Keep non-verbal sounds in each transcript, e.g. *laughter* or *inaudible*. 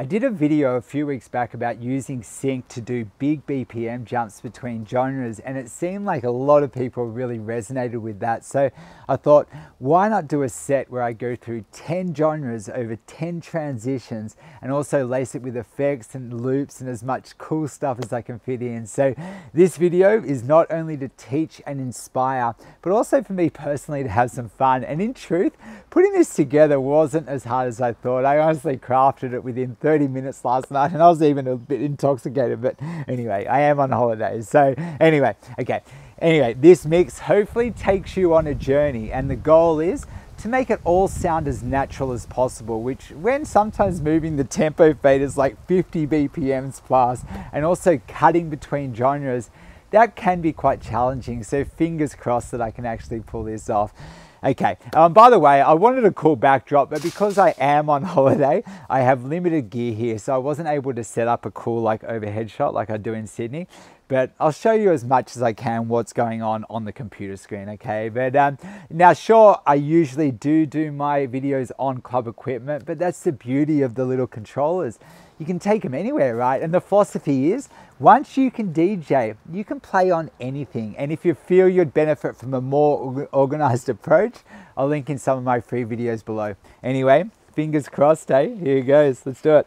I did a video a few weeks back about using sync to do big BPM jumps between genres and it seemed like a lot of people really resonated with that. So I thought, why not do a set where I go through 10 genres over 10 transitions and also lace it with effects and loops and as much cool stuff as I can fit in. So this video is not only to teach and inspire, but also for me personally to have some fun. And in truth, putting this together wasn't as hard as I thought. I honestly crafted it within 30 minutes last night and I was even a bit intoxicated. But anyway, I am on holidays. So anyway, okay. Anyway, this mix hopefully takes you on a journey and the goal is to make it all sound as natural as possible, which when sometimes moving the tempo faders like 50 BPMs plus and also cutting between genres, that can be quite challenging. So fingers crossed that I can actually pull this off. Okay, um, by the way, I wanted a cool backdrop, but because I am on *laughs* holiday, I have limited gear here, so I wasn't able to set up a cool like overhead shot like I do in Sydney. But I'll show you as much as I can what's going on on the computer screen, okay? But um, now, sure, I usually do do my videos on club equipment, but that's the beauty of the little controllers you can take them anywhere, right? And the philosophy is once you can DJ, you can play on anything. And if you feel you'd benefit from a more organized *laughs* approach, I'll link in some of my free videos below. Anyway, fingers crossed, eh? Here goes. Let's do it.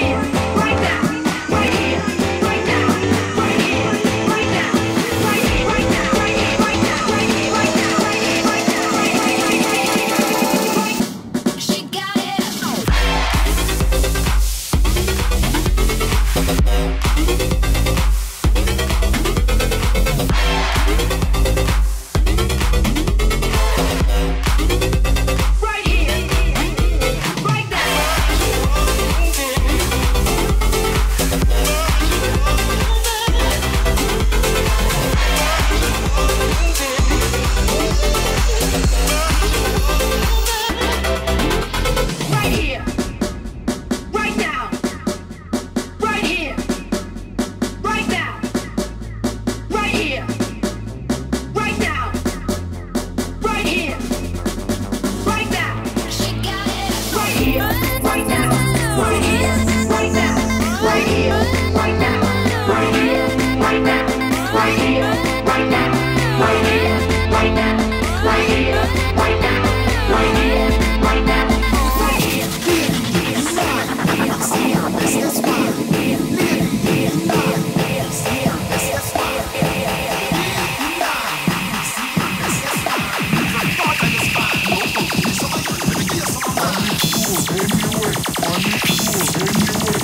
one, two, in your way.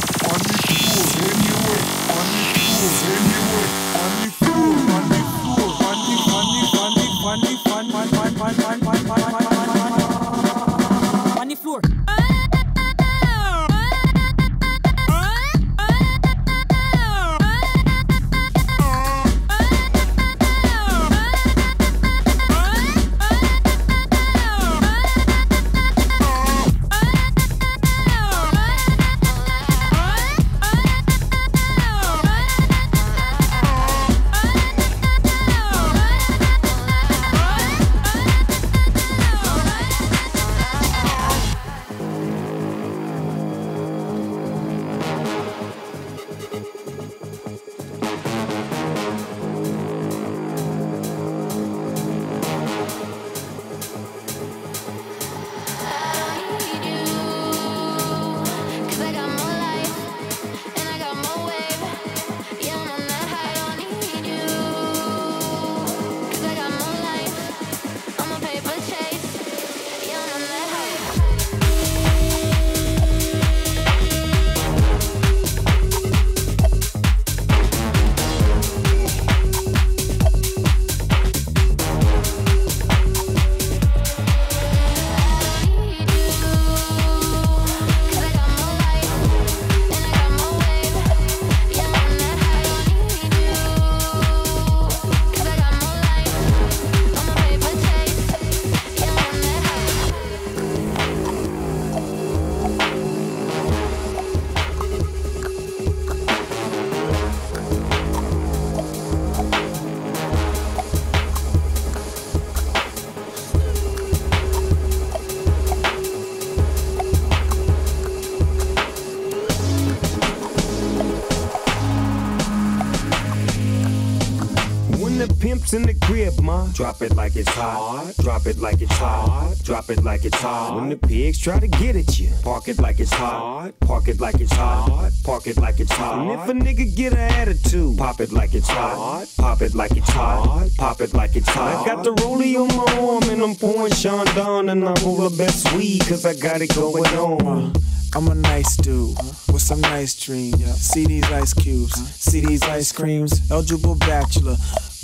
Drop it like it's hot. Drop it like it's hot. Drop it like it's hot. When the pigs try to get at you, park it like it's hot. Park it like it's hot. Park it like it's hot. And if a nigga get an attitude, pop it like it's hot. Pop it like it's hot. Pop it like it's hot. I got the rollie on my arm and I'm pouring Chandon and I roll the best weed cause I got it going on. I'm a nice dude with some nice dreams. See these ice cubes, see these ice creams. Eligible bachelor,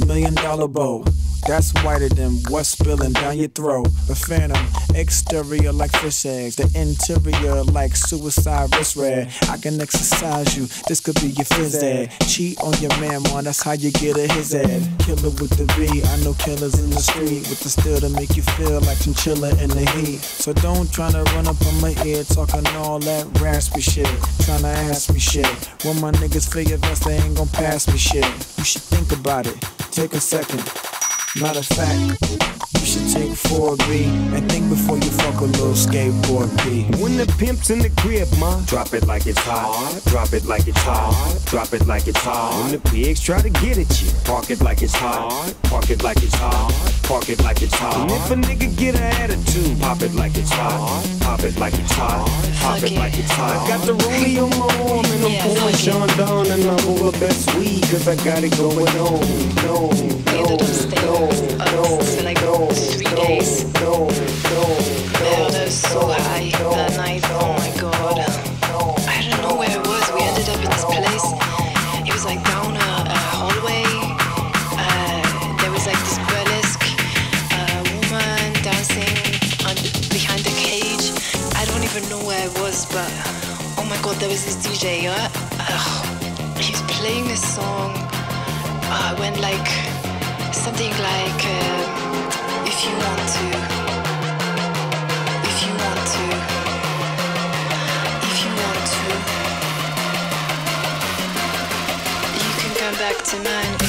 million dollar bow. That's whiter than what's spilling down your throat. The phantom, exterior like fish eggs, the interior like suicide wrist red. I can exercise you, this could be your phys ed. Cheat on your man, man, that's how you get a his ed. Killer with the V, I know killers in the street with the steel to make you feel like chinchilla in the heat. So don't try to run up on my ear talking all that raspy shit. Trying to ask me shit. When my niggas figure vest, they ain't gon' pass me shit. You should think about it. Take a second. Matter of fact, should take 4B and think before you fuck a little Skateboard P. When the pimp's in the crib, ma, drop it like it's hot. Drop it like it's hot. Drop it like it's hot. When the pigs try to get at you, park it like it's hot. Park it like it's hot. Park it like it's hot. And if a nigga get an attitude, pop it like it's hot. Pop it like it's hot. Pop it like it's hot. I got the rollie on my arm and I'm pouring Sean down and I'm all the best weed cause I got it going on. No, no, no no, for three days. No, that was so high that night. Oh my god. I don't know where it was. We ended up in this place. It was like down a, hallway. Uh, there was like this burlesque uh, woman dancing behind the cage. I don't even know where it was, but oh my god, there was this DJ. Uh, he was playing this song uh, when like something like uh, if you want to. If you want to. If you want to. You can come back to mine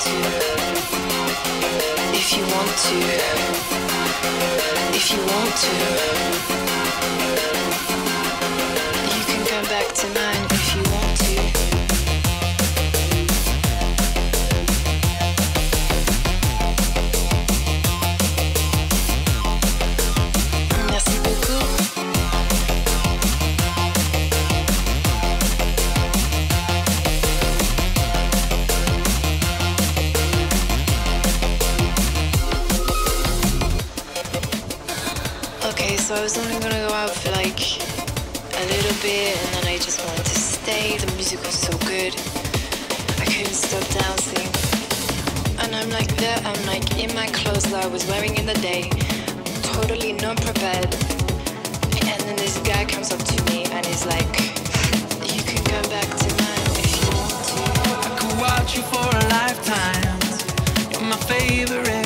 to, if you want to, if you want to, you can come back tonight. So I was only gonna go out for like a little bit and then I just wanted to stay. The music was so good. I couldn't stop dancing. And I'm like there, I'm like in my clothes that I was wearing in the day, totally not prepared. And then this guy comes up to me and he's like, You can go back tonight if you want to. I could watch you for a lifetime. You're my favorite.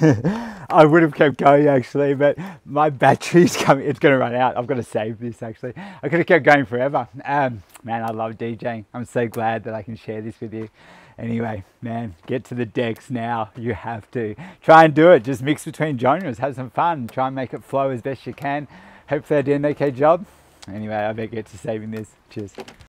*laughs* I would have kept going actually, but my battery's *laughs* coming. It's going to run out. I've got to save this actually. I could have kept going forever. Um, man, I love DJing. I'm so glad that I can share this with you. Anyway, man, get to the decks now. You have to try and do it. Just mix between genres, have some fun, try and make it flow as best you can. Hopefully, I did an okay job. Anyway, I better get to saving this. Cheers.